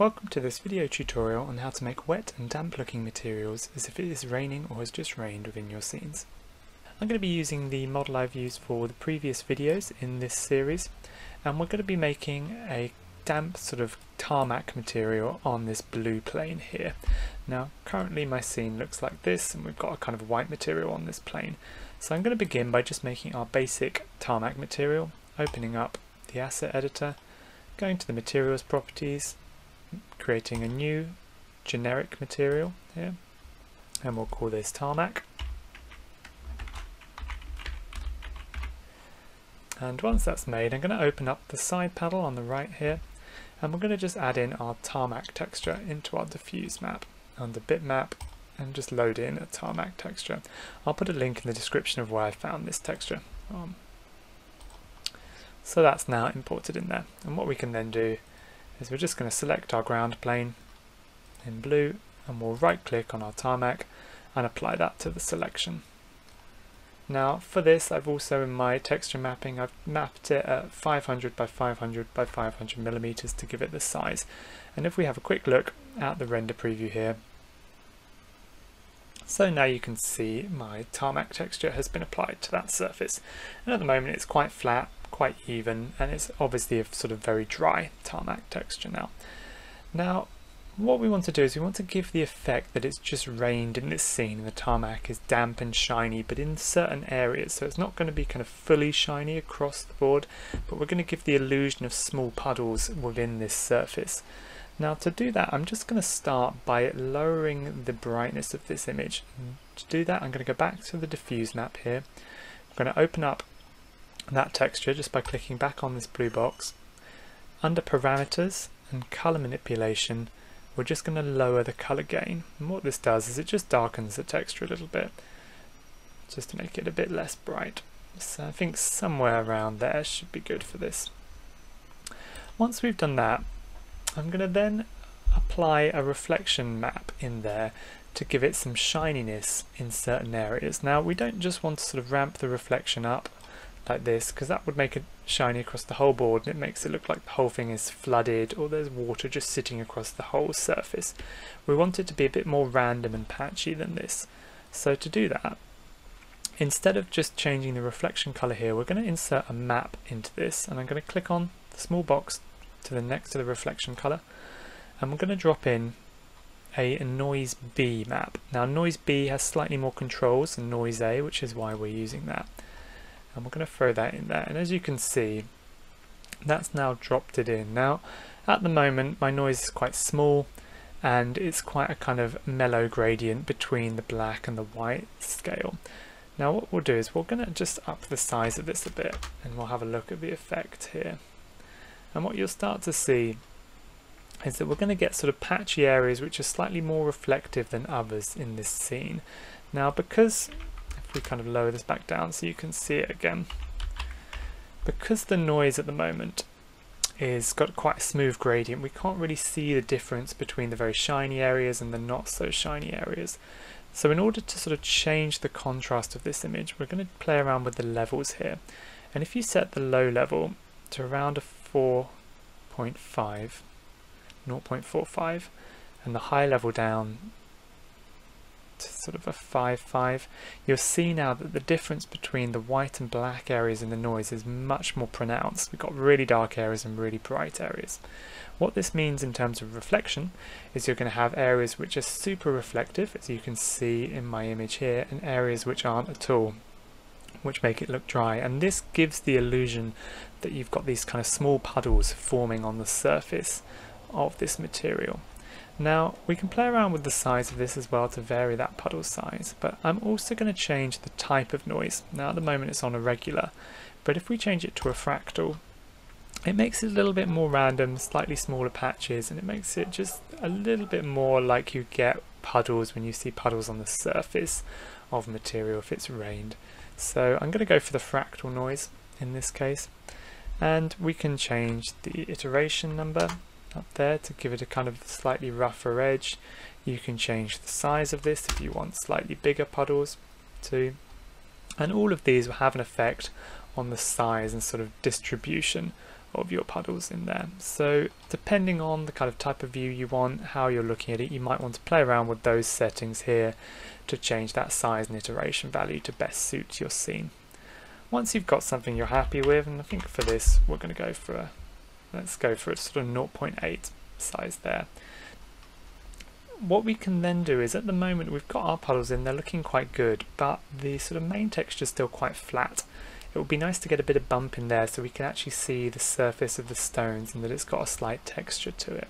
Welcome to this video tutorial on how to make wet and damp looking materials as if it is raining or has just rained within your scenes. I'm going to be using the model I've used for the previous videos in this series and we're going to be making a damp sort of tarmac material on this blue plane here. Now currently my scene looks like this and we've got a kind of white material on this plane. So I'm going to begin by just making our basic tarmac material, opening up the asset editor going to the materials properties, creating a new generic material here, and we'll call this tarmac. And once that's made, I'm going to open up the side panel on the right here, and we're going to just add in our tarmac texture into our diffuse map under bitmap and just load in a tarmac texture. I'll put a link in the description of where I found this texture. Um, so that's now imported in there. And what we can then do is we're just going to select our ground plane in blue and we'll right click on our tarmac and apply that to the selection. Now for this I've also in my texture mapping I've mapped it at 500 by 500 by 500 millimeters to give it the size and if we have a quick look at the render preview here so now you can see my tarmac texture has been applied to that surface and at the moment it's quite flat quite even and it's obviously a sort of very dry tarmac texture now. Now what we want to do is we want to give the effect that it's just rained in this scene the tarmac is damp and shiny but in certain areas so it's not going to be kind of fully shiny across the board but we're going to give the illusion of small puddles within this surface. Now to do that I'm just going to start by lowering the brightness of this image. to do that I'm going to go back to the diffuse map here. I'm going to open up that texture just by clicking back on this blue box. Under parameters and color manipulation, we're just going to lower the color gain. And what this does is it just darkens the texture a little bit, just to make it a bit less bright. So I think somewhere around there should be good for this. Once we've done that, I'm going to then apply a reflection map in there to give it some shininess in certain areas. Now we don't just want to sort of ramp the reflection up like this because that would make it shiny across the whole board and it makes it look like the whole thing is flooded or there's water just sitting across the whole surface. We want it to be a bit more random and patchy than this. So to do that, instead of just changing the reflection color here, we're going to insert a map into this and I'm going to click on the small box to the next to the reflection color and we're going to drop in a noise B map. Now noise B has slightly more controls than noise A, which is why we're using that and we're going to throw that in there. And as you can see that's now dropped it in. Now at the moment my noise is quite small and it's quite a kind of mellow gradient between the black and the white scale. Now what we'll do is we're going to just up the size of this a bit and we'll have a look at the effect here. And what you'll start to see is that we're going to get sort of patchy areas which are slightly more reflective than others in this scene. Now because we kind of lower this back down so you can see it again. Because the noise at the moment is got quite a smooth gradient, we can't really see the difference between the very shiny areas and the not so shiny areas. So in order to sort of change the contrast of this image, we're going to play around with the levels here. And if you set the low level to around a 4.5, 0.45, and the high level down sort of a 5-5, you'll see now that the difference between the white and black areas in the noise is much more pronounced. We've got really dark areas and really bright areas. What this means in terms of reflection is you're going to have areas which are super reflective, as you can see in my image here, and areas which aren't at all which make it look dry and this gives the illusion that you've got these kind of small puddles forming on the surface of this material. Now we can play around with the size of this as well to vary that puddle size, but I'm also going to change the type of noise. Now at the moment it's on a regular, but if we change it to a fractal, it makes it a little bit more random, slightly smaller patches, and it makes it just a little bit more like you get puddles when you see puddles on the surface of material if it's rained. So I'm going to go for the fractal noise in this case, and we can change the iteration number up there to give it a kind of slightly rougher edge. You can change the size of this if you want slightly bigger puddles too. And all of these will have an effect on the size and sort of distribution of your puddles in there. So depending on the kind of type of view you want, how you're looking at it, you might want to play around with those settings here to change that size and iteration value to best suit your scene. Once you've got something you're happy with, and I think for this we're going to go for a, let's go for a sort of 0.8 size there. What we can then do is at the moment we've got our puddles in, they're looking quite good, but the sort of main texture is still quite flat it would be nice to get a bit of bump in there so we can actually see the surface of the stones and that it's got a slight texture to it.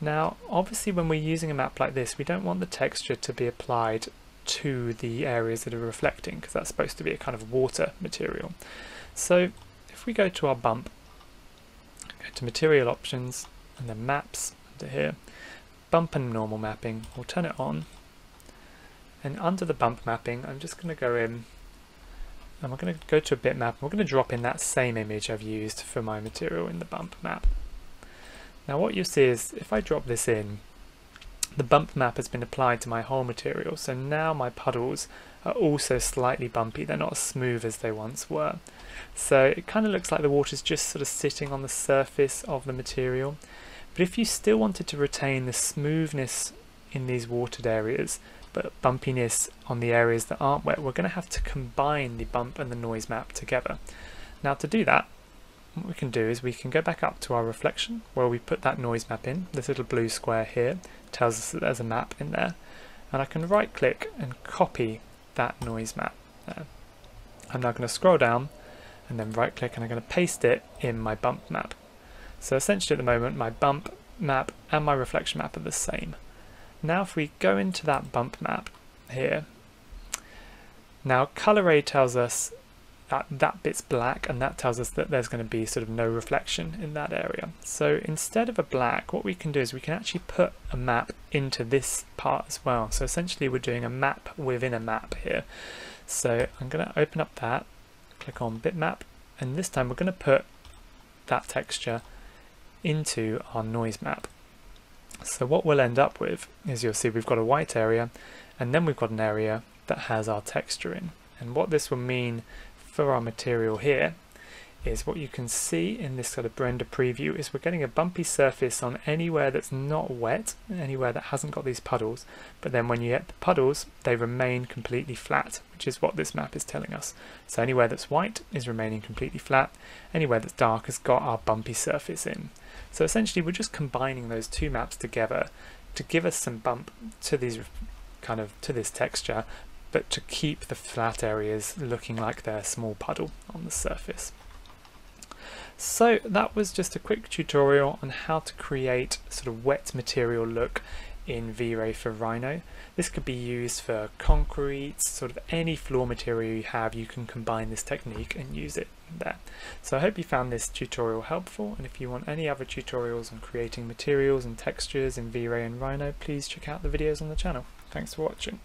Now obviously when we're using a map like this we don't want the texture to be applied to the areas that are reflecting because that's supposed to be a kind of water material. So if we go to our bump, to material options and then maps under here, bump and normal mapping, we'll turn it on. And under the bump mapping I'm just going to go in. And we're going to go to a bitmap we're going to drop in that same image I've used for my material in the bump map. Now what you see is if I drop this in, the bump map has been applied to my whole material, so now my puddles are also slightly bumpy, they're not as smooth as they once were. So it kind of looks like the water's just sort of sitting on the surface of the material. But if you still wanted to retain the smoothness in these watered areas, but bumpiness on the areas that aren't wet, we're going to have to combine the bump and the noise map together. Now to do that, what we can do is we can go back up to our reflection where we put that noise map in. This little blue square here tells us that there's a map in there. And I can right click and copy that noise map there. I'm now going to scroll down and then right click and I'm going to paste it in my bump map. So essentially at the moment my bump map and my reflection map are the same. Now if we go into that bump map here, now color A tells us that that bit's black and that tells us that there's going to be sort of no reflection in that area. So instead of a black, what we can do is we can actually put a map into this part as well. So essentially we're doing a map within a map here. So I'm going to open up that, click on bitmap, and this time we're going to put that texture into our noise map. So what we'll end up with is you'll see we've got a white area and then we've got an area that has our texture in. And what this will mean for our material here is what you can see in this sort of render preview is we're getting a bumpy surface on anywhere that's not wet, anywhere that hasn't got these puddles, but then when you get the puddles, they remain completely flat, which is what this map is telling us. So anywhere that's white is remaining completely flat, anywhere that's dark has got our bumpy surface in. So essentially we're just combining those two maps together to give us some bump to these kind of to this texture, but to keep the flat areas looking like they're a small puddle on the surface. So that was just a quick tutorial on how to create sort of wet material look in V-Ray for Rhino. This could be used for concrete, sort of any floor material you have, you can combine this technique and use it there. So I hope you found this tutorial helpful and if you want any other tutorials on creating materials and textures in V-Ray and Rhino, please check out the videos on the channel. Thanks for watching.